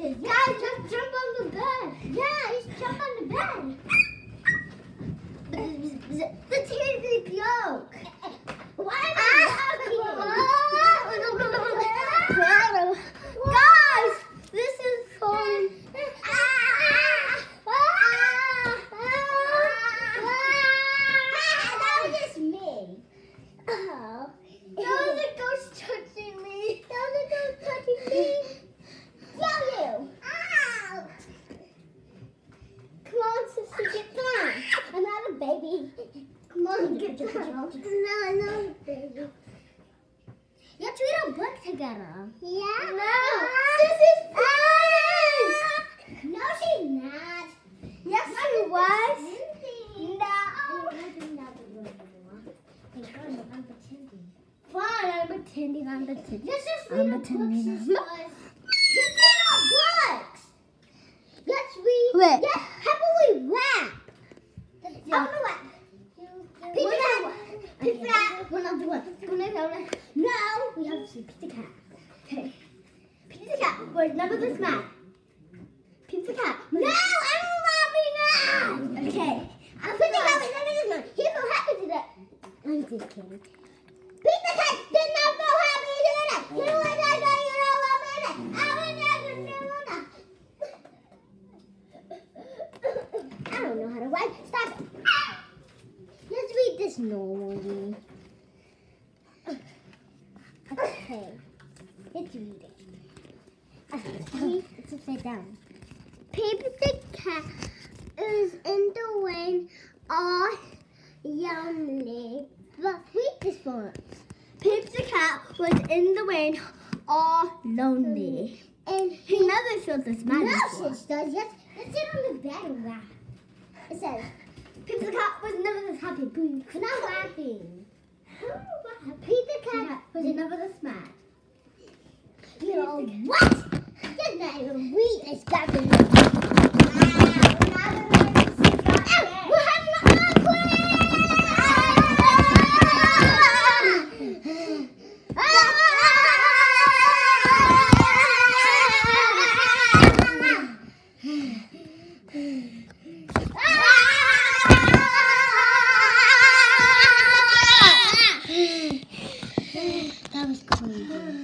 Guys, just jump on the bed. Yeah, just jump on the bed. The TV broke. Why am Guys, this is fun. That was just me. Oh. That was a ghost touching me. That was a ghost touching me. Kill you. Ow. Come on, sister, get down. I'm not a baby. Come on, get down. No, no, baby. You have to read a book together. Yeah. No. This is fun. No, she's not. Yes, she was. No. Oh, Fine, I'm pretending I'm pretending. Let's just read I'm a pretending book. Let's read our books. Let's read. Wait. Yes, how about we rap? I'm gonna rap. Pizza cat. Pizza cat. We're not doing it. We're not doing it. No, we have to say pizza cat. Okay. Pizza cat. Where's none of this man? Pizza cat. No, I'm rapping now. Okay. I'm pizza cat. Where's none of this man? He's so happy today. I'm just kidding. Pizza cat did not go happy today. He was not going to know what minute. I was not going to know I don't know how to write. Stop it. Let's read this normally. Okay. Let's read it. Okay, it's upside down. Paper the cat is in the rain all lonely. But read this one. Pip the cat was in the rain all lonely. And he never felt this man No, before. sister. Let's, let's sit on the bed and laugh. It says, Paper the cat was never this happy. But We're not laughing. Pete the cat was never this mad. You know what? Just not even got to 嗯